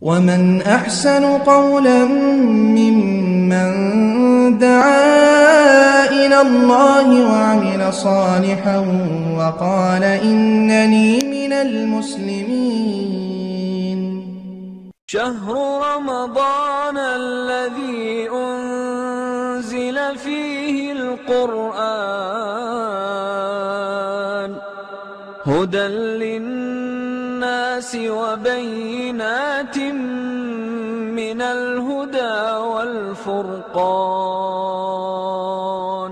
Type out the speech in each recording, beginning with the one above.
ومن أحسن قولا ممن دعا إلى الله وعمل صالحا وقال إنني من المسلمين شهر رمضان الذي أنزل فيه القرآن هدى للناس وبينات من الهدى والفرقان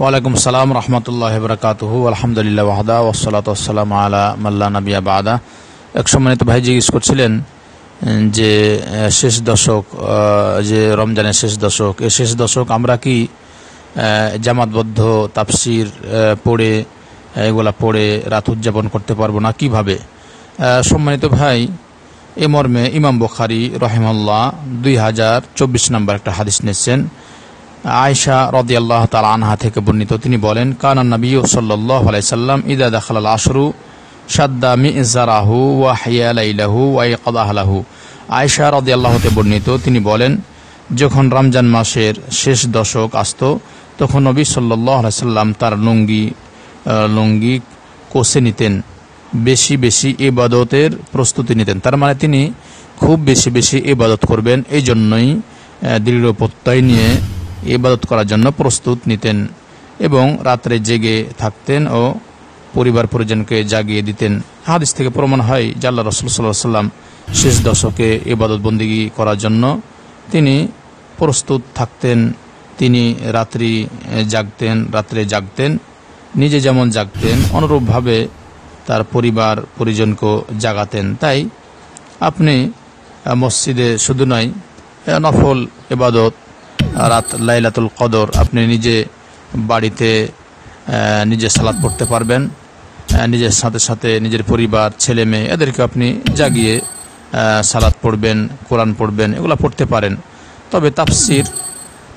ওয়ালাইকুম সালাম রহমতুল্লাহ বরকাতহ আলহামদুলিল্লাহ ওয়াহদা ওসলাত ওসালাম আলা মাল্লা নবিয়া বাদা এক সম্মানিত ভাই জিজ্ঞেস করছিলেন উম, যে আহ, শেষ দশক আহ, যে রমজানের শেষ দশক এই শেষ দশক আমরা কি আহ, জামাতবদ্ধ, তাফসির পড়ে এগুলা পড়ে রাত উদযাপন করতে পারব না কীভাবে? সম্মানিত ভাই, এ মর্মে ইমাম বখারি রহিমাল্লাহ দুই হাজার চব্বিশ নম্বর একটা হাদিস নিচ্ছেন আয়সা রদিয়াল্লাহ তাল আনহা থেকে বর্ণিত। তিনি বলেন, কানা নবী সাল্লাহ আলাইসাল্লাম ইদা দাখাল আশরু সাদ্দা মি ইজারাহু ওয়া হিয়ালাইলাহু ওয়া ইকদাহলাহু আয়সা রদিয়াল্লাহতে বর্ণিত। তিনি বলেন, যখন রমজান মাসের শেষ দশক আসত তখন নবী আলাইসাল্লাম তার লুঙ্গি লুঙ্গি কষে নিতেন। বেশি বেশি ইবাদতের প্রস্তুতি নিতেন। তার মানে তিনি খুব বেশি বেশি ইবাদত করবেন। এই জন্যই দৃঢ় প্রত্যয় নিয়ে ইবাদত করার জন্য প্রস্তুত নিতেন এবং রাত্রে জেগে থাকতেন ও পরিবার পরিজনকে জাগিয়ে দিতেন। হাদিস থেকে প্রমাণ হয় আল্লাহ রসুল সাল্লাহ সাল্লাম শেষ দশকে ইবাদত বন্দিগি করার জন্য তিনি প্রস্তুত থাকতেন। তিনি রাত্রি জাগতেন, রাত্রে জাগতেন, নিজে যেমন জাগতেন, অনুরূপভাবে তার পরিবার পরিজনকে জাগাতেন। তাই আপনি মসজিদে শুধু নয় নফল এবাদত রাত লাইলাতুল কদর আপনি নিজে বাড়িতে নিজে সালাদ পড়তে পারবেন নিজের সাথে সাথে নিজের পরিবার, ছেলে মেয়ে, এদেরকে আপনি জাগিয়ে সালাদ পড়বেন, কোরআন পড়বেন, এগুলো পড়তে পারেন। তবে তাফসির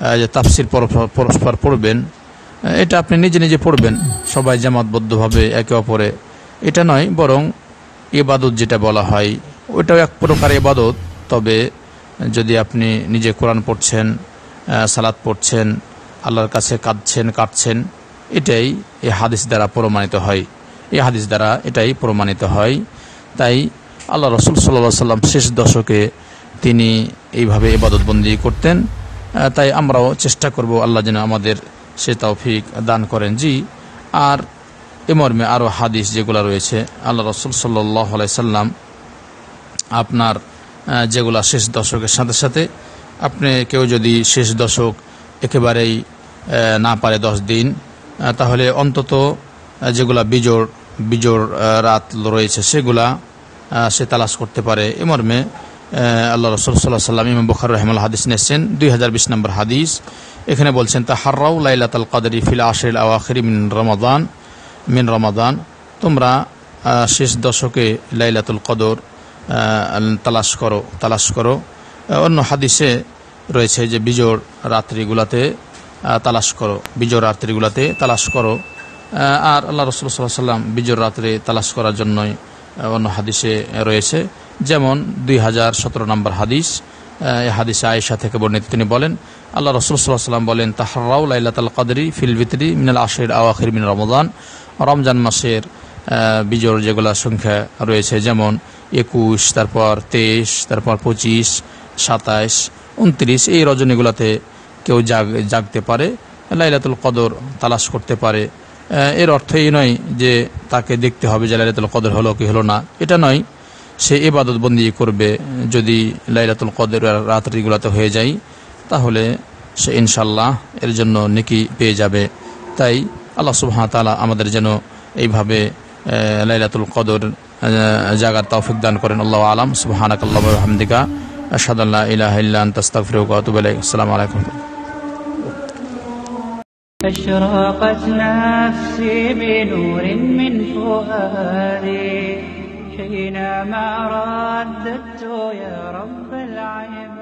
যে তাফসির পরস্পর- পড়বেন এটা আপনি নিজে নিজে পড়বেন। সবাই জামাতবদ্ধভাবে একে অপরে। এটা নয়, বরং এবাদত যেটা বলা হয় ওইটাও এক প্রকার ইবাদত। তবে যদি আপনি নিজে কোরআন পড়ছেন সালাদ পড়ছেন, আল্লাহর কাছে কাঁদছেন কাটছেন এটাই এই হাদিস দ্বারা প্রমাণিত হয়। এই হাদিস দ্বারা এটাই প্রমাণিত হয়। তাই আল্লাহ রসুল সাল্লাহ সাল্লাম শেষ দশকে তিনি এইভাবে ইবাদতবন্দি করতেন। তাই আমরাও চেষ্টা করব আল্লাহ যেন আমাদের সে তৌফিক দান করেন। জি, আর এ মর্মে আরও হাদিস যেগুলো রয়েছে, আল্লাহ রসুল সাল্লাহ সাল্লাম আপনার যেগুলা শেষ দশকের সাথে সাথে আপনি কেউ যদি শেষ দশক একেবারেই না পারে দশ দিন তাহলে অন্তত যেগুলা বিজোড় বিজোড় রাত রয়েছে সেগুলা সে তালাশ করতে পারে। এ মর্মে আল্লাহ রসুল সাল্লাহ সাল্লাম ইমাম বখার রহমাল হাদিস নিয়েছেন, দুই হাজার বিশ নম্বর হাদিস। এখানে বলছেন তা হার্রাউ লাইলাত আল কাদরি ফিল আশিল আওয়াখির মিন রমাদান মিন রমাদান। তোমরা শেষ দশকে লাইলাতুল কদর তালাশ করো তালাশ করো। অন্য হাদিসে রয়েছে যে, বিজোড় রাত্রিগুলাতে তালাশ করো, বিজোড় রাত্রিগুলাতে তালাশ করো। আর আল্লাহ রসুল সাল্লাহ সাল্লাম বিজোড় রাত্রে তালাশ করার জন্যই অন্য হাদিসে রয়েছে। যেমন দুই হাজার সতেরো নম্বর হাদিস হাদিসে আয়েশা থেকে বর্ণিত তিনি বলেন, আল্লাহ রসুল সাল্লাহ সাল্লাম বলেন তাহারাউ লাইলাতাল কাদরি ফিল ভিতরি মিনাল আশির আওয়াখির মিন রমদান রমজান মাসের বিজোড় যেগুলো সংখ্যা রয়েছে, যেমন একুশ, তারপর তেইশ, তারপর পঁচিশ, সাতাইশ, উনত্রিশ, এই রজনীগুলোতে কেউ জাগ, জাগতে পারে, লাইলাতুল কদর তালাশ করতে পারে। এর অর্থ এই নয় যে তাকে দেখতে হবে যে লাইলাতুল কদর হলো কি হলো না, এটা নয়। সে ইবাদত বন্দি করবে যদি লাইলাতুল কদর রাত্রিগুলোতে হয়ে যায় তাহলে সে ইনশাল্লাহ এর জন্য নেকি পেয়ে যাবে তাই আল্লাহ সুবহান তাআলা আমাদের যেন এইভাবে আহ, লাইলাতুল কদর আহ, জাগার তৌফিক দান করেন আল্লাহ আলাম সুবহানাক আল্লাহ হামদিকা আশহাদু আল্লা ইলাহা ইল্লা আনতা আস্তাগফিরুকা ওয়া আতুবু ইলাইক আসসালামু আলাইকুম أشرقت نفسي بنور من فؤادي حينما رددت يا رب العالمين.